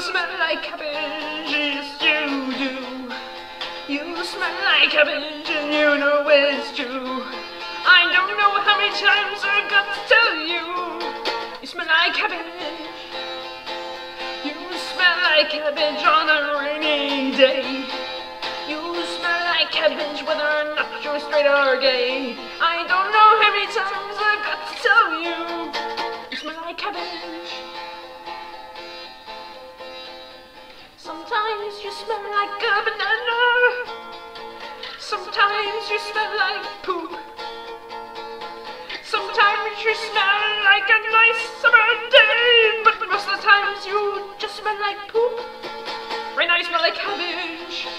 smell like cabbage, yes you do. You smell like cabbage and you know it's true. I don't know how many times I've got to tell you. You smell like cabbage. You smell like cabbage on a rainy day. You smell like cabbage whether or not you're straight or gay. Sometimes you smell like a banana. Sometimes you smell like poop. Sometimes you smell like a nice summer day, but most of the times you just smell like poop. Right now you smell like cabbage.